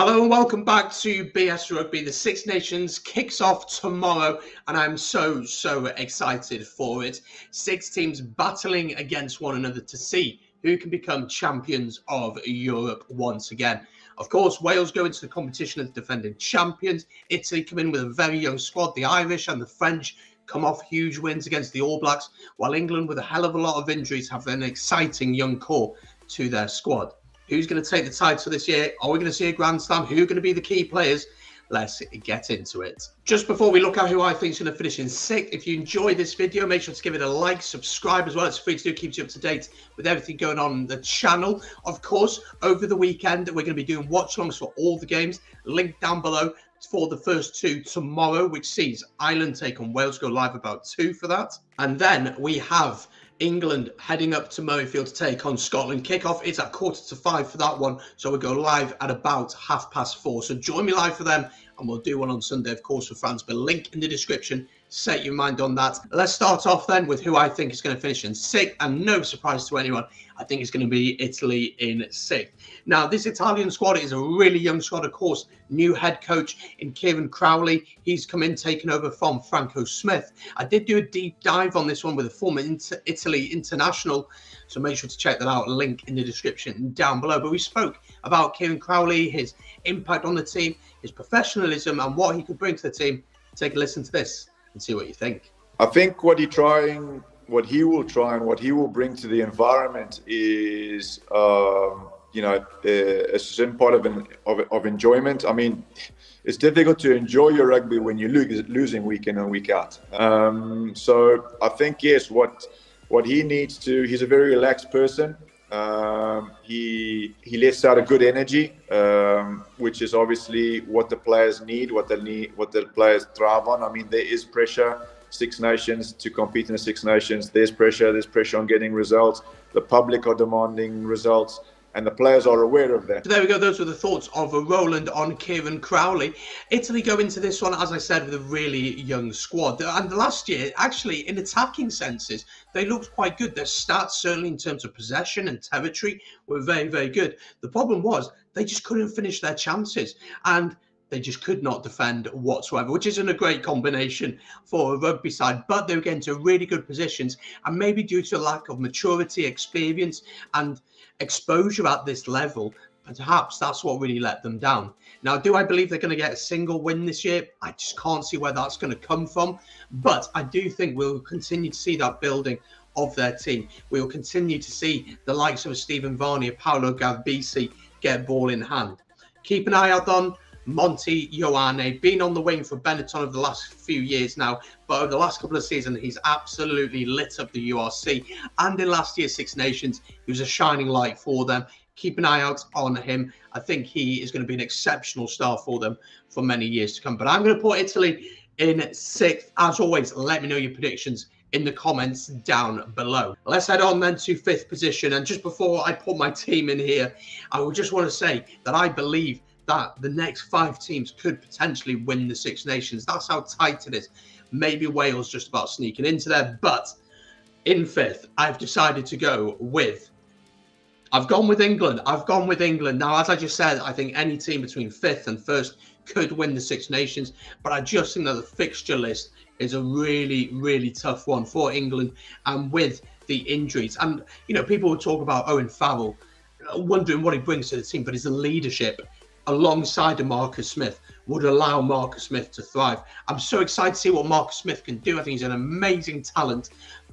Hello and welcome back to BS Rugby. The Six Nations kicks off tomorrow, and I'm so, so excited for it. Six teams battling against one another to see who can become champions of Europe once again. Of course, Wales go into the competition as defending champions. Italy come in with a very young squad. The Irish and the French come off huge wins against the All Blacks, while England, with a hell of a lot of injuries, have an exciting young core to their squad. Who's going to take the title this year? Are we going to see a Grand Slam? Who are going to be the key players? Let's get into it. Just before we look at who I think is going to finish in sixth, if you enjoy this video, make sure to give it a like, subscribe as well. It's free to do, keeps you up to date with everything going on, the channel. Of course, over the weekend, we're going to be doing watch longs for all the games. Link down below for the first two tomorrow, which sees Ireland take on Wales, go live about two for that. And then we have England heading up to Murrayfield to take on Scotland. Kickoff is at quarter to five for that one. So we go live at about half past four. So join me live for them and we'll do one on Sunday, of course, for France. But link in the description. Set your mind on that. Let's start off then with who I think is going to finish in sixth, and no surprise to anyone, I think it's going to be Italy in sixth. Now, this Italian squad is a really young squad, of course. New head coach in Kieran Crowley. He's come in, taken over from Franco Smith. I did do a deep dive on this one with a former inter Italy international, so make sure to check that out. Link in the description down below. But we spoke about Kieran Crowley, his impact on the team, his professionalism, and what he could bring to the team. Take a listen to this and see what you think. I think what he trying, what he will try, and what he will bring to the environment is, um, you know, a certain part of, an, of of enjoyment. I mean, it's difficult to enjoy your rugby when you're losing week in and week out. Um, so I think yes, what what he needs to, he's a very relaxed person. Um, he he lets out a good energy, um, which is obviously what the players need, what they need, what the players thrive on. I mean, there is pressure. Six Nations to compete in the Six Nations. There's pressure. There's pressure on getting results. The public are demanding results and the players are aware of that. So There we go. Those were the thoughts of Roland on Kieran Crowley. Italy go into this one, as I said, with a really young squad. And last year, actually, in attacking senses, they looked quite good. Their stats, certainly in terms of possession and territory, were very, very good. The problem was they just couldn't finish their chances. And they just could not defend whatsoever, which isn't a great combination for a rugby side. But they were getting to really good positions, and maybe due to a lack of maturity, experience, and exposure at this level, perhaps that's what really let them down. Now, do I believe they're going to get a single win this year? I just can't see where that's going to come from. But I do think we'll continue to see that building of their team. We will continue to see the likes of Stephen Varney, Paolo Garbisi get ball in hand. Keep an eye out on Monty Ioane, been on the wing for Benetton over the last few years now, but over the last couple of seasons, he's absolutely lit up the URC. And in last year's Six Nations, he was a shining light for them. Keep an eye out on him. I think he is going to be an exceptional star for them for many years to come. But I'm going to put Italy in sixth. As always, let me know your predictions in the comments down below. Let's head on then to fifth position. And just before I put my team in here, I would just want to say that I believe that the next five teams could potentially win the Six Nations. That's how tight it is. Maybe Wales just about sneaking into there, but in fifth, I've decided to go with. I've gone with England. I've gone with England. Now, as I just said, I think any team between fifth and first could win the Six Nations, but I just think that the fixture list is a really, really tough one for England and with the injuries. And, you know, people will talk about Owen Farrell, uh, wondering what he brings to the team, but it's the leadership alongside a Marcus Smith would allow Marcus Smith to thrive. I'm so excited to see what Marcus Smith can do. I think he's an amazing talent,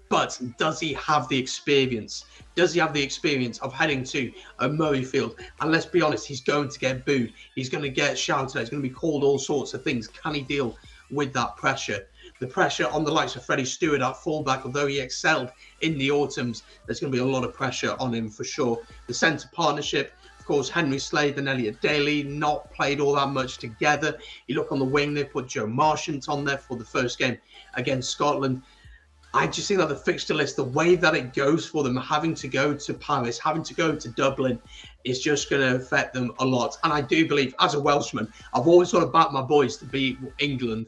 but does he have the experience? Does he have the experience of heading to a Murrayfield? And let's be honest, he's going to get booed. He's going to get shouted. He's going to be called all sorts of things. Can he deal with that pressure? The pressure on the likes of Freddie Steward at fullback, although he excelled in the autumns, there's going to be a lot of pressure on him for sure. The centre partnership, of course, Henry Slade and Elliot Daly not played all that much together. You look on the wing, they put Joe Marchant on there for the first game against Scotland. I just think that the fixture list, the way that it goes for them, having to go to Paris, having to go to Dublin, is just going to affect them a lot. And I do believe, as a Welshman, I've always got to back my boys to beat England.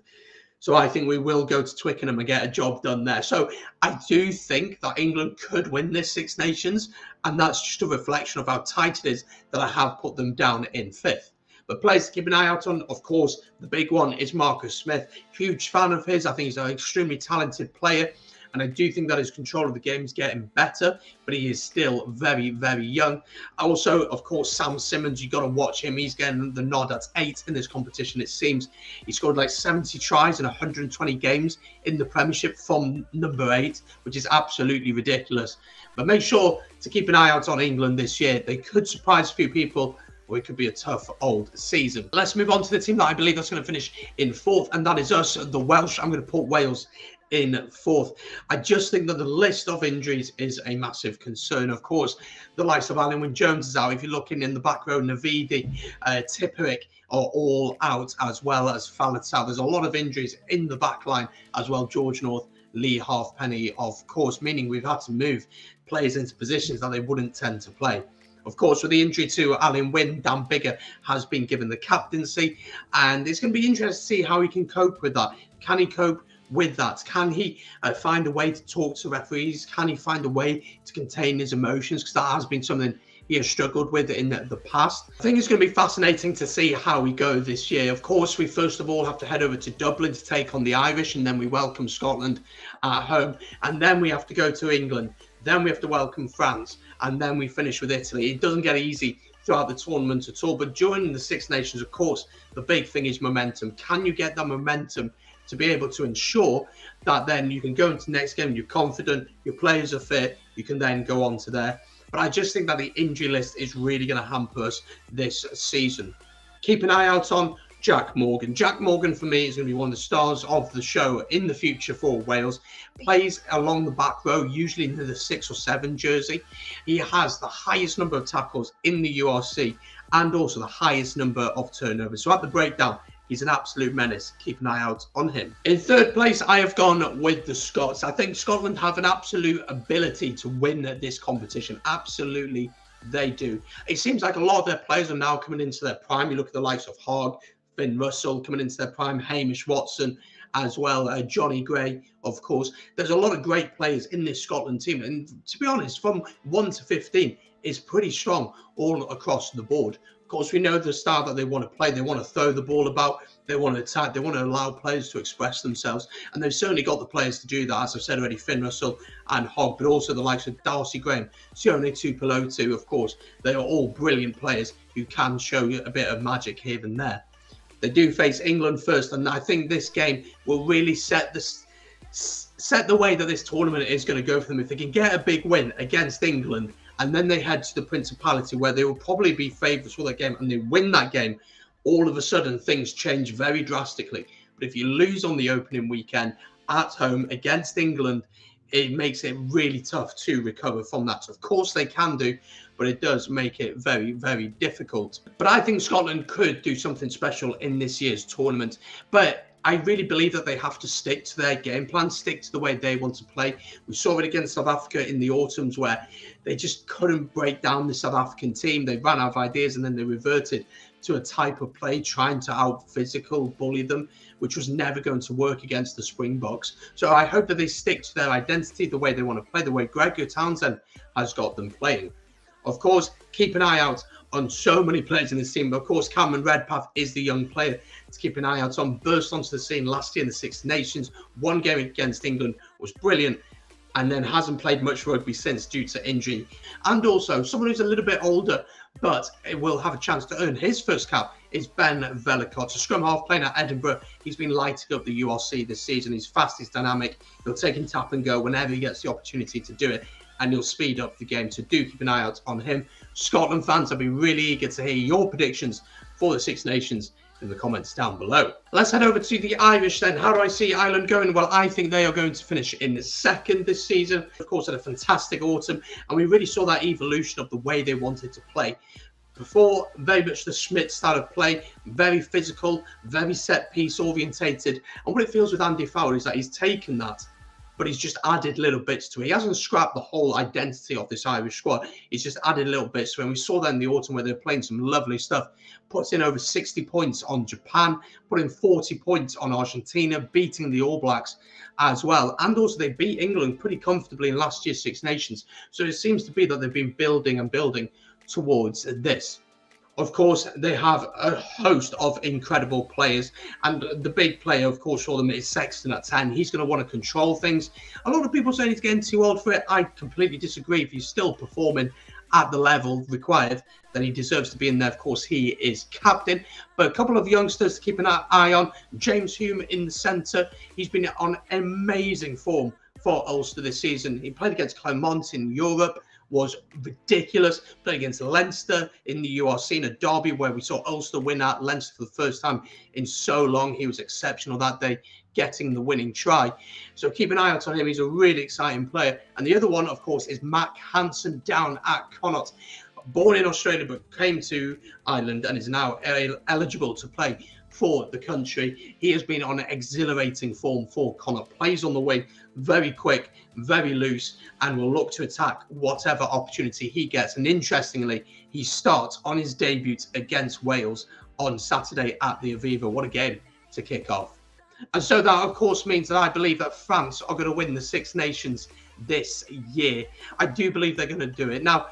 So I think we will go to Twickenham and get a job done there. So I do think that England could win this Six Nations, and that's just a reflection of how tight it is that I have put them down in fifth. But players to keep an eye out on, of course, the big one is Marcus Smith. Huge fan of his. I think he's an extremely talented player. And I do think that his control of the game is getting better, but he is still very, very young. Also, of course, Sam Simmonds, you got to watch him. He's getting the nod at eight in this competition, it seems. He scored like 70 tries in 120 games in the Premiership from number eight, which is absolutely ridiculous. But make sure to keep an eye out on England this year. They could surprise a few people or it could be a tough old season. Let's move on to the team that I believe that's going to finish in fourth, and that is us, the Welsh. I'm going to put Wales in fourth. I just think that the list of injuries is a massive concern. Of course, the likes of Alun Wyn Jones is out. If you're looking in the back row, Navidi, uh, Tipuric are all out as well as Faletau. There's a lot of injuries in the back line as well. George North, Lee Halfpenny, of course, meaning we've had to move players into positions that they wouldn't tend to play. Of course, with the injury to Alan Wyn, Dan Biggar has been given the captaincy, and it's going to be interesting to see how he can cope with that. Can he cope with that? Can he uh, find a way to talk to referees? Can he find a way to contain his emotions? Because that has been something he has struggled with in the, the past. I think it's going to be fascinating to see how we go this year. Of course, we first of all have to head over to Dublin to take on the Irish, and then we welcome Scotland at home, and then we have to go to England. Then we have to welcome France, and then we finish with Italy. It doesn't get easy throughout the tournament at all. But during the Six Nations, of course, the big thing is momentum. Can you get that momentum to be able to ensure that then you can go into the next game, you're confident, your players are fit, you can then go on to there. But I just think that the injury list is really going to hamper us this season. Keep an eye out on Jac Morgan. Jac Morgan, for me, is going to be one of the stars of the show in the future for Wales. Plays along the back row, usually in the six or seven jersey. He has the highest number of tackles in the URC and also the highest number of turnovers. So at the breakdown, He's an absolute menace. Keep an eye out on him. In third place, I have gone with the Scots. I think Scotland have an absolute ability to win this competition. Absolutely, they do. It seems like a lot of their players are now coming into their prime. You look at the likes of Hogg, Finn Russell coming into their prime, Hamish Watson as well, uh, Johnny Gray, of course. There's a lot of great players in this Scotland team. And to be honest, from 1 to 15 is pretty strong all across the board. Of course, we know the style that they want to play. They want to throw the ball about. They want to attack. They want to allow players to express themselves. And they've certainly got the players to do that. As I've said already, Finn Russell and Hogg, but also the likes of Darcy Graham, Sione Tuipulotu, of course. They are all brilliant players who can show you a bit of magic here and there. They do face England first, and I think this game will really set the set the way that this tournament is going to go for them. If they can get a big win against England and then they head to the Principality where they will probably be favourites for that game and they win that game, all of a sudden things change very drastically. But if you lose on the opening weekend at home against England, it makes it really tough to recover from that. Of course, they can do, but it does make it very, very difficult. But I think Scotland could do something special in this year's tournament. But I really believe that they have to stick to their game plan, stick to the way they want to play. We saw it against South Africa in the autumns where they just couldn't break down the South African team. They ran out of ideas and then they reverted to a type of play trying to out physical bully them, which was never going to work against the Springboks. So I hope that they stick to their identity, the way they want to play, the way Gregor Townsend has got them playing. Of course, keep an eye out on so many players in this team. But of course, Cameron Redpath is the young player to keep an eye out on. Burst onto the scene last year in the Six Nations. One game against England was brilliant and then hasn't played much rugby since due to injury. And also, someone who's a little bit older but will have a chance to earn his first cap is Ben Vellacott, a scrum half playing at Edinburgh. He's been lighting up the URC this season. He's fast, he's dynamic. He'll take him tap and go whenever he gets the opportunity to do it and he'll speed up the game. So do keep an eye out on him. Scotland fans, I'll be really eager to hear your predictions for the Six Nations in the comments down below. Let's head over to the Irish then. How do I see Ireland going? Well, I think they are going to finish in second this season. Of course, had a fantastic autumn, and we really saw that evolution of the way they wanted to play. Before, very much the Schmidt style of play, very physical, very set piece orientated. And what it feels with Andy Farrell is that he's taken that but he's just added little bits to it. He hasn't scrapped the whole identity of this Irish squad. He's just added little bits. And we saw that in the autumn where they're playing some lovely stuff. Puts in over 60 points on Japan, putting 40 points on Argentina, beating the All Blacks as well. And also they beat England pretty comfortably in last year's Six Nations. So it seems to be that they've been building and building towards this. Of course, they have a host of incredible players, and the big player, of course, for them is Sexton at 10. He's going to want to control things. A lot of people say he's getting too old for it. I completely disagree. If he's still performing at the level required, then he deserves to be in there. Of course, he is captain. But a couple of youngsters to keep an eye on. James Hume in the centre. He's been on amazing form for Ulster this season. He played against Clermont in Europe was ridiculous. Played against Leinster in the URC in a derby where we saw Ulster win at Leinster for the first time in so long. He was exceptional that day, getting the winning try. So keep an eye out on him. He's a really exciting player. And the other one, of course, is Mack Hansen down at Connacht. Born in Australia but came to Ireland and is now eligible to play for the country. He has been on exhilarating form for Connacht. Plays on the wing, very quick, very loose, and will look to attack whatever opportunity he gets. And interestingly, he starts on his debut against Wales on Saturday at the Aviva. What a game to kick off. And so that, of course, means that I believe that France are going to win the Six Nations this year. I do believe they're going to do it. Now,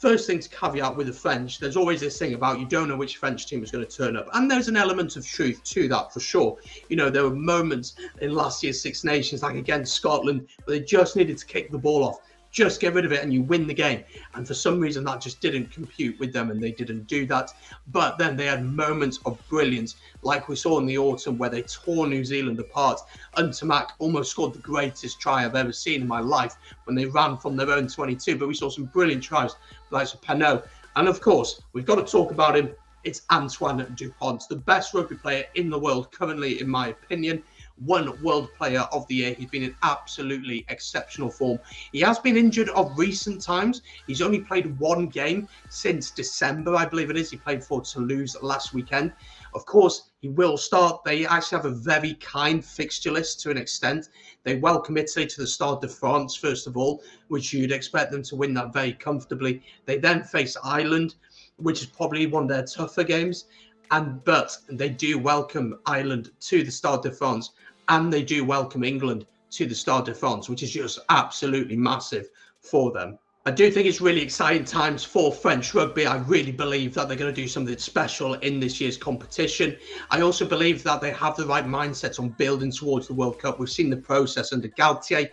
first thing to caveat with the French, there's always this thing about you don't know which French team is going to turn up. And there's an element of truth to that for sure. You know, there were moments in last year's Six Nations, like against Scotland, where they just needed to kick the ball off just get rid of it and you win the game. And for some reason, that just didn't compute with them and they didn't do that. But then they had moments of brilliance, like we saw in the autumn where they tore New Zealand apart. Ntamack almost scored the greatest try I've ever seen in my life when they ran from their own 22. But we saw some brilliant tries, like Penaud. And of course, we've got to talk about him. It's Antoine Dupont, the best rugby player in the world currently, in my opinion one World Player of the Year. He's been in absolutely exceptional form. He has been injured of recent times. He's only played one game since December, I believe it is. He played for Toulouse last weekend. Of course, he will start. They actually have a very kind fixture list to an extent. They welcome Italy to the Stade de France, first of all, which you'd expect them to win that very comfortably. They then face Ireland, which is probably one of their tougher games. And but they do welcome Ireland to the Stade de France and they do welcome England to the Stade de France, which is just absolutely massive for them. I do think it's really exciting times for French rugby. I really believe that they're going to do something special in this year's competition. I also believe that they have the right mindset on building towards the World Cup. We've seen the process under Galthié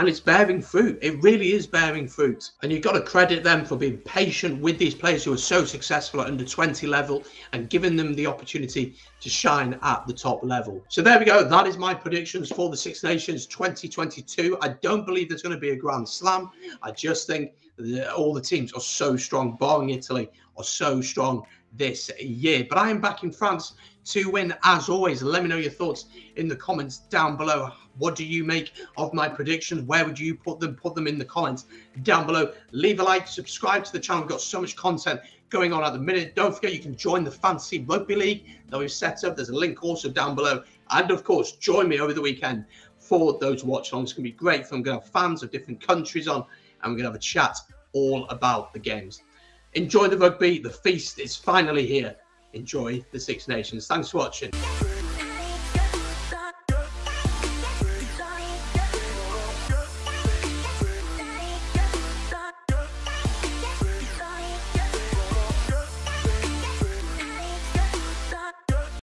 and it's bearing fruit. It really is bearing fruit. And you've got to credit them for being patient with these players who are so successful at under 20 level and giving them the opportunity to shine at the top level. So there we go. That is my predictions for the Six Nations 2022. I don't believe there's going to be a Grand Slam. I just think that all the teams are so strong, barring Italy, are so strong this year. But I am back in France to win as always. Let me know your thoughts in the comments down below. What do you make of my predictions? Where would you put them? Put them in the comments down below. Leave a like, subscribe to the channel. We've got so much content going on at the minute. Don't forget you can join the Fantasy Rugby League that we've set up. There's a link also down below. And of course, join me over the weekend for those watch alongs. It's going to be great. I'm going to have fans of different countries on and we're going to have a chat all about the games. Enjoy the rugby. The feast is finally here. Enjoy the Six Nations. Thanks for watching.